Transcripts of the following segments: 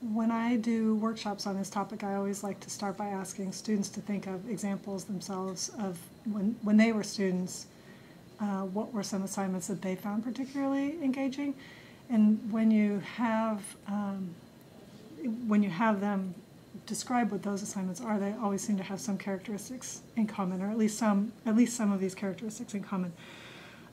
when I do workshops on this topic, I always like to start by asking students to think of examples themselves of when, when they were students, uh, what were some assignments that they found particularly engaging? And when you have um, when you have them describe what those assignments are, they always seem to have some characteristics in common, or at least some at least some of these characteristics in common.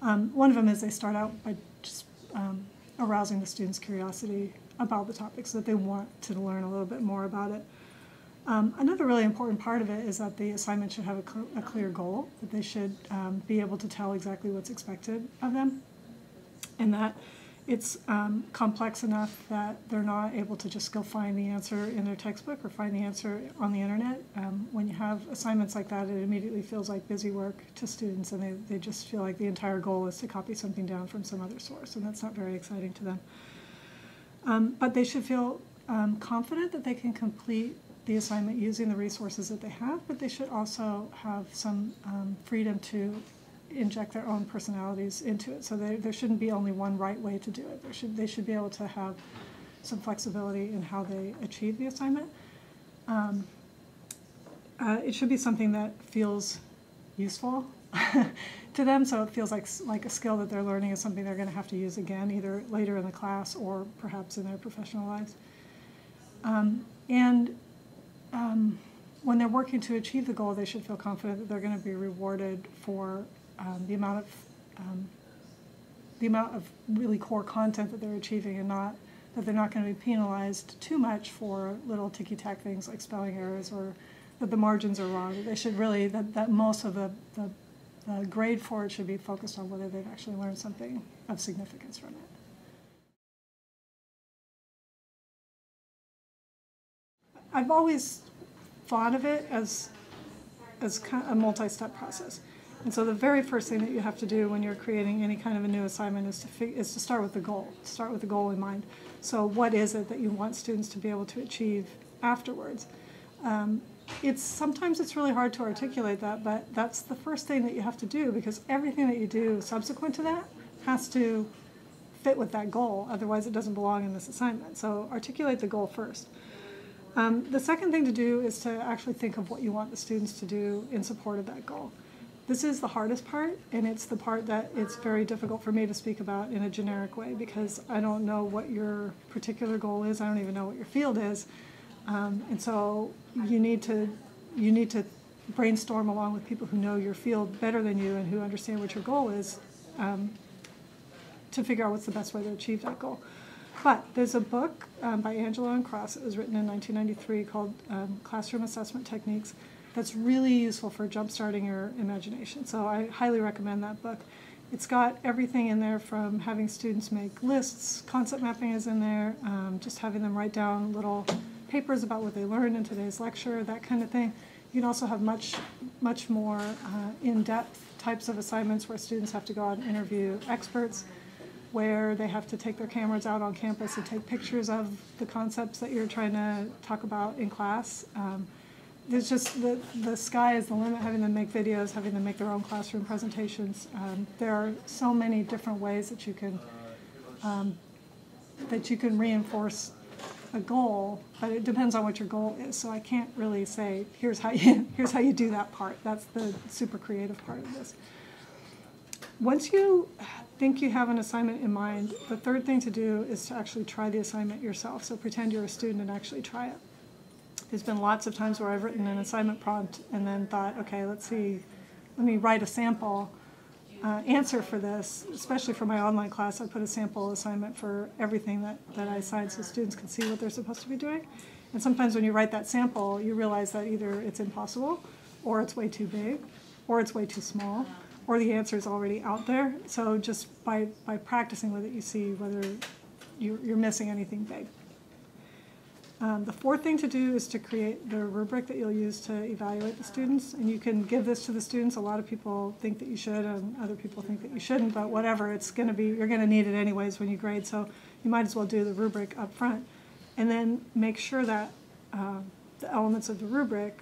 Um, one of them is they start out by just um, arousing the students' curiosity about the topic so that they want to learn a little bit more about it. Um, another really important part of it is that the assignment should have a, cl a clear goal, that they should um, be able to tell exactly what's expected of them, and that it's um, complex enough that they're not able to just go find the answer in their textbook or find the answer on the internet. Um, when you have assignments like that, it immediately feels like busy work to students, and they, they just feel like the entire goal is to copy something down from some other source, and that's not very exciting to them. Um, but they should feel um, confident that they can complete the assignment using the resources that they have, but they should also have some um, freedom to inject their own personalities into it. So there, there shouldn't be only one right way to do it. There should, they should be able to have some flexibility in how they achieve the assignment. Um, uh, it should be something that feels useful to them, so it feels like like a skill that they're learning is something they're going to have to use again, either later in the class or perhaps in their professional lives. Um, and um, when they're working to achieve the goal, they should feel confident that they're going to be rewarded for um, the amount of um, the amount of really core content that they're achieving, and not that they're not going to be penalized too much for little ticky-tack things like spelling errors or that the margins are wrong. They should really that, that most of the, the the grade for it should be focused on whether they've actually learned something of significance from it. I've always thought of it as, as a multi-step process. And so the very first thing that you have to do when you're creating any kind of a new assignment is to, is to start with the goal, start with the goal in mind. So what is it that you want students to be able to achieve afterwards? Um, it's sometimes it's really hard to articulate that, but that's the first thing that you have to do because everything that you do subsequent to that has to fit with that goal. Otherwise, it doesn't belong in this assignment. So articulate the goal first. Um, the second thing to do is to actually think of what you want the students to do in support of that goal. This is the hardest part, and it's the part that it's very difficult for me to speak about in a generic way because I don't know what your particular goal is. I don't even know what your field is. Um, and so you need to you need to brainstorm along with people who know your field better than you and who understand what your goal is um, to figure out what's the best way to achieve that goal. But there's a book um, by Angelo and Cross that was written in 1993 called um, Classroom Assessment Techniques that's really useful for jumpstarting your imagination. So I highly recommend that book. It's got everything in there from having students make lists, concept mapping is in there, um, just having them write down little papers about what they learned in today's lecture, that kind of thing. You can also have much, much more uh, in-depth types of assignments where students have to go out and interview experts, where they have to take their cameras out on campus and take pictures of the concepts that you're trying to talk about in class. Um, there's just the, the sky is the limit, having them make videos, having them make their own classroom presentations. Um, there are so many different ways that you can um, that you can reinforce a goal, but it depends on what your goal is. So I can't really say here's how you here's how you do that part. That's the super creative part of this. Once you think you have an assignment in mind, the third thing to do is to actually try the assignment yourself. So pretend you're a student and actually try it. There's been lots of times where I've written an assignment prompt and then thought, okay, let's see, let me write a sample uh, answer for this, especially for my online class, I put a sample assignment for everything that, that I assign so students can see what they're supposed to be doing. And sometimes when you write that sample, you realize that either it's impossible, or it's way too big, or it's way too small, or the answer is already out there. So just by, by practicing with it, you see whether you're, you're missing anything big. Um, the fourth thing to do is to create the rubric that you'll use to evaluate the students. And you can give this to the students. A lot of people think that you should, and other people think that you shouldn't, but whatever, it's going to be, you're going to need it anyways when you grade. So you might as well do the rubric up front. And then make sure that uh, the elements of the rubric,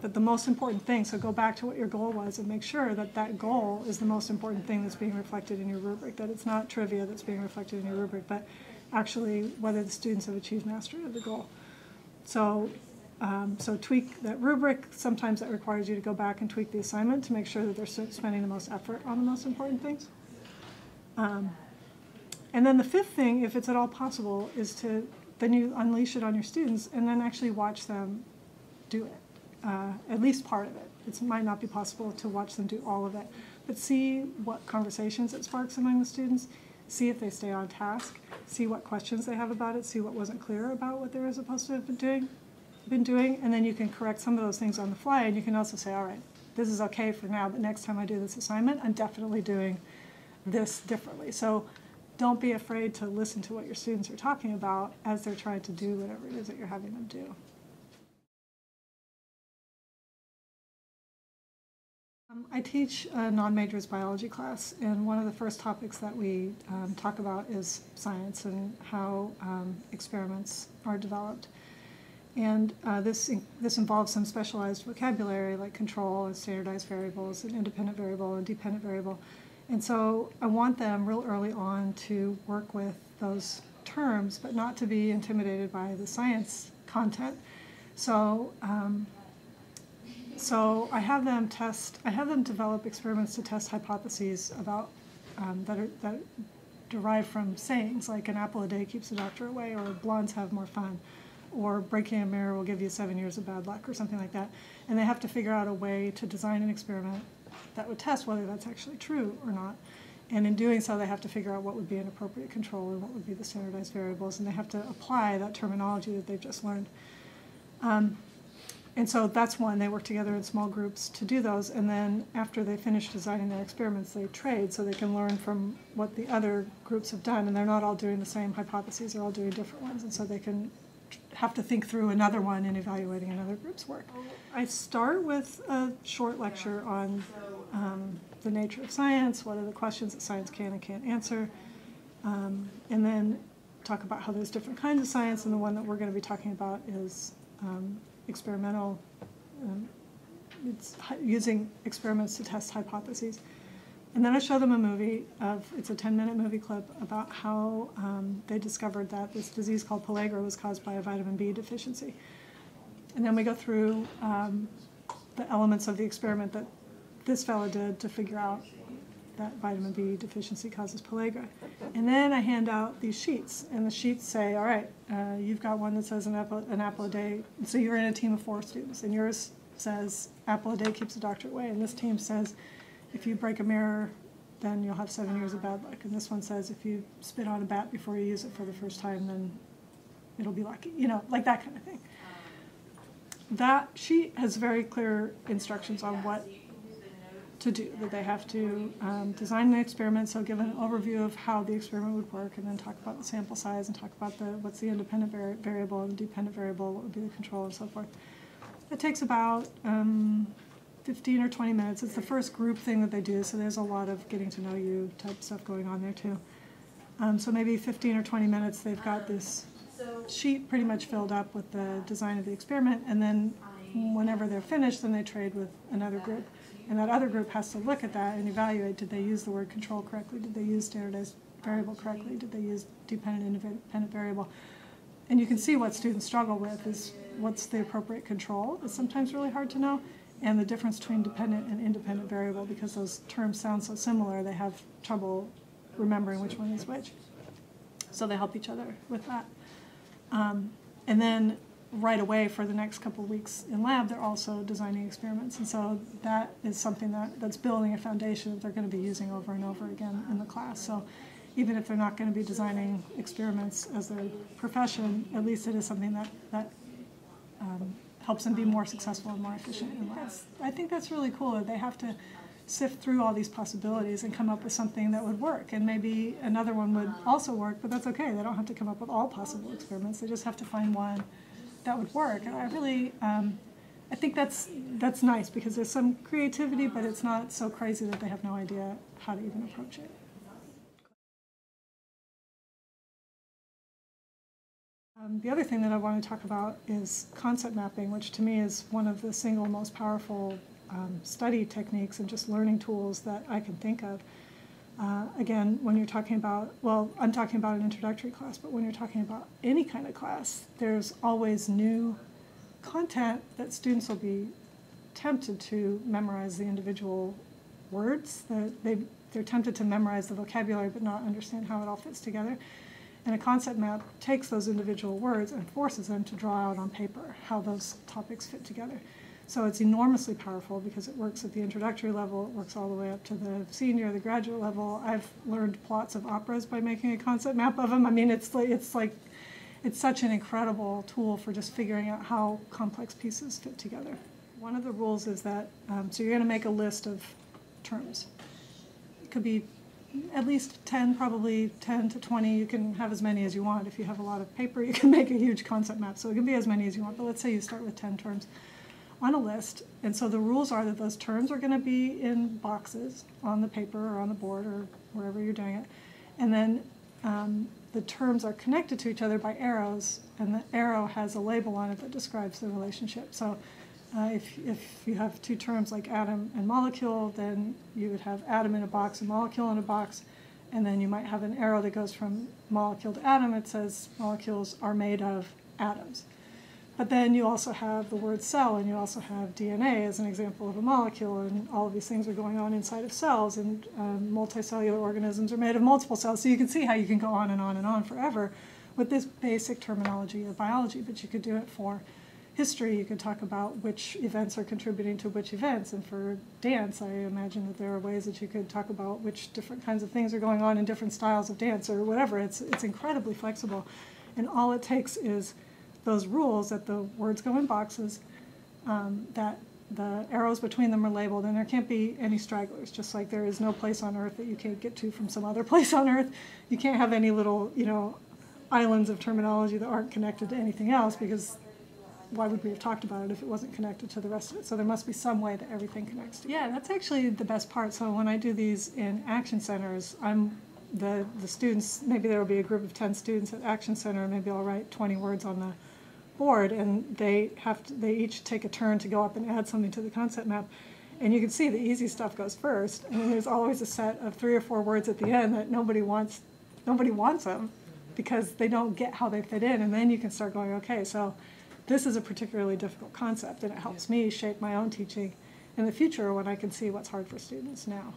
that the most important thing, so go back to what your goal was and make sure that that goal is the most important thing that's being reflected in your rubric, that it's not trivia that's being reflected in your rubric, but actually whether the students have achieved mastery of the goal. So, um, so tweak that rubric. Sometimes that requires you to go back and tweak the assignment to make sure that they're spending the most effort on the most important things. Um, and then the fifth thing, if it's at all possible, is to then you unleash it on your students and then actually watch them do it, uh, at least part of it. It might not be possible to watch them do all of it, but see what conversations it sparks among the students, see if they stay on task, see what questions they have about it, see what wasn't clear about what they were supposed to have been doing, been doing, and then you can correct some of those things on the fly, and you can also say, all right, this is okay for now, but next time I do this assignment, I'm definitely doing this differently. So don't be afraid to listen to what your students are talking about as they're trying to do whatever it is that you're having them do. Um, I teach a non-majors biology class, and one of the first topics that we um, talk about is science and how um, experiments are developed. And uh, this, in, this involves some specialized vocabulary like control and standardized variables and independent variable and dependent variable. And so I want them real early on to work with those terms, but not to be intimidated by the science content. So, um, so I have them test. I have them develop experiments to test hypotheses about um, that are that derive from sayings like an apple a day keeps the doctor away, or blondes have more fun, or breaking a mirror will give you seven years of bad luck, or something like that. And they have to figure out a way to design an experiment that would test whether that's actually true or not. And in doing so, they have to figure out what would be an appropriate control and what would be the standardized variables, and they have to apply that terminology that they've just learned. Um, and so that's one. They work together in small groups to do those, and then after they finish designing their experiments, they trade so they can learn from what the other groups have done, and they're not all doing the same hypotheses; they're all doing different ones, and so they can have to think through another one in evaluating another group's work. I start with a short lecture on um, the nature of science, what are the questions that science can and can't answer, um, and then talk about how there's different kinds of science, and the one that we're going to be talking about is um, experimental, um, it's using experiments to test hypotheses. And then I show them a movie of, it's a 10 minute movie clip about how um, they discovered that this disease called pellagra was caused by a vitamin B deficiency. And then we go through um, the elements of the experiment that this fellow did to figure out that vitamin B deficiency causes pellagra. And then I hand out these sheets, and the sheets say, all right, uh, you've got one that says an apple, an apple a day. So you're in a team of four students, and yours says apple a day keeps the doctor away, and this team says if you break a mirror, then you'll have seven years of bad luck. And this one says if you spit on a bat before you use it for the first time, then it'll be lucky. You know, like that kind of thing. That sheet has very clear instructions on what to do, that they have to um, design the experiment, so give an overview of how the experiment would work, and then talk about the sample size and talk about the what's the independent vari variable and the dependent variable, what would be the control, and so forth. It takes about um, 15 or 20 minutes. It's the first group thing that they do, so there's a lot of getting to know you type stuff going on there too. Um, so maybe 15 or 20 minutes, they've got this sheet pretty much filled up with the design of the experiment, and then whenever they're finished, then they trade with another group. And that other group has to look at that and evaluate, did they use the word control correctly? Did they use standardized variable correctly? Did they use dependent independent variable? And you can see what students struggle with is what's the appropriate control. It's sometimes really hard to know and the difference between dependent and independent variable because those terms sound so similar, they have trouble remembering which one is which. So they help each other with that. Um, and then right away for the next couple of weeks in lab, they're also designing experiments. And so that is something that, that's building a foundation that they're going to be using over and over again in the class. So even if they're not going to be designing experiments as their profession, at least it is something that, that um, helps them be more successful and more efficient in life. I think that's really cool that they have to sift through all these possibilities and come up with something that would work. And maybe another one would also work, but that's okay. They don't have to come up with all possible experiments. They just have to find one that would work. And I really, um, I think that's that's nice because there's some creativity, but it's not so crazy that they have no idea how to even approach it. Um, the other thing that I want to talk about is concept mapping, which to me is one of the single most powerful um, study techniques and just learning tools that I can think of. Uh, again, when you're talking about, well, I'm talking about an introductory class, but when you're talking about any kind of class, there's always new content that students will be tempted to memorize the individual words. They, they're tempted to memorize the vocabulary but not understand how it all fits together. And a concept map takes those individual words and forces them to draw out on paper how those topics fit together. So it's enormously powerful because it works at the introductory level, it works all the way up to the senior, the graduate level. I've learned plots of operas by making a concept map of them. I mean, it's like, it's like, it's such an incredible tool for just figuring out how complex pieces fit together. One of the rules is that, um, so you're going to make a list of terms. It could be at least 10, probably 10 to 20. You can have as many as you want. If you have a lot of paper, you can make a huge concept map. So it can be as many as you want. But let's say you start with 10 terms on a list. And so the rules are that those terms are going to be in boxes on the paper or on the board or wherever you're doing it. And then um, the terms are connected to each other by arrows, and the arrow has a label on it that describes the relationship. So uh, if, if you have two terms like atom and molecule, then you would have atom in a box and molecule in a box. And then you might have an arrow that goes from molecule to atom. It says molecules are made of atoms. But then you also have the word cell, and you also have DNA as an example of a molecule, and all of these things are going on inside of cells, and um, multicellular organisms are made of multiple cells. So you can see how you can go on and on and on forever with this basic terminology of biology, but you could do it for history. You could talk about which events are contributing to which events, and for dance, I imagine that there are ways that you could talk about which different kinds of things are going on in different styles of dance or whatever. It's, it's incredibly flexible, and all it takes is those rules that the words go in boxes, um, that the arrows between them are labeled, and there can't be any stragglers, just like there is no place on Earth that you can't get to from some other place on Earth. You can't have any little, you know, islands of terminology that aren't connected to anything else because why would we have talked about it if it wasn't connected to the rest of it? So there must be some way that everything connects. To yeah, that's actually the best part. So when I do these in action centers, I'm the the students. Maybe there will be a group of ten students at action center. Maybe I'll write twenty words on the board and they have to, they each take a turn to go up and add something to the concept map. And you can see the easy stuff goes first, and then there's always a set of three or four words at the end that nobody wants nobody wants them because they don't get how they fit in, and then you can start going, okay, so this is a particularly difficult concept, and it helps me shape my own teaching in the future when I can see what's hard for students now.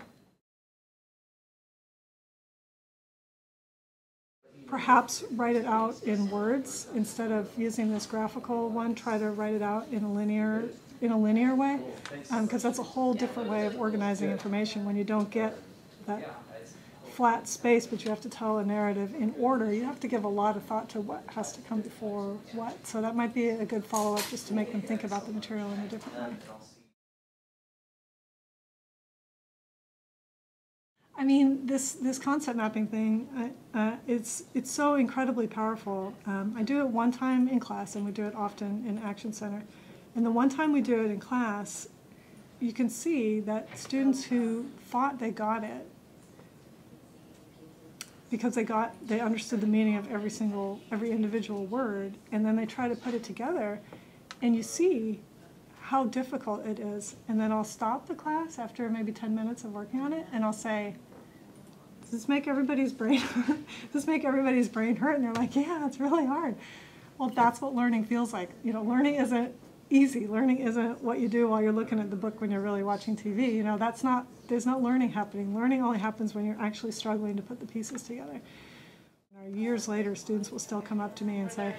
Perhaps write it out in words instead of using this graphical one. Try to write it out in a linear in a linear way, because um, that's a whole different way of organizing information. When you don't get that flat space, but you have to tell a narrative in order, you have to give a lot of thought to what has to come before what. So that might be a good follow-up just to make them think about the material in a different way. I mean, this, this concept mapping thing, uh, uh, it's, it's so incredibly powerful. Um, I do it one time in class, and we do it often in Action Center. And the one time we do it in class, you can see that students who thought they got it because they got they understood the meaning of every single every individual word and then they try to put it together and you see how difficult it is. And then I'll stop the class after maybe 10 minutes of working on it and I'll say does this make everybody's brain does this make everybody's brain hurt? And they're like yeah it's really hard. Well that's what learning feels like. You know learning isn't easy. Learning isn't what you do while you're looking at the book when you're really watching tv you know that's not there's no learning happening. Learning only happens when you're actually struggling to put the pieces together. You know, years later students will still come up to me and say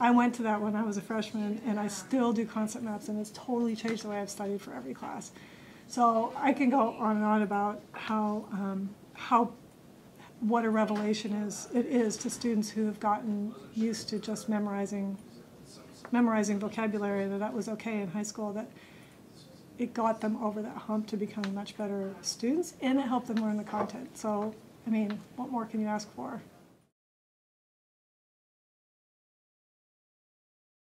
I went to that when I was a freshman, and I still do concept maps, and it's totally changed the way I've studied for every class. So I can go on and on about how um, how what a revelation is it is to students who have gotten used to just memorizing memorizing vocabulary that that was okay in high school that it got them over that hump to becoming much better students and it helped them learn the content so i mean what more can you ask for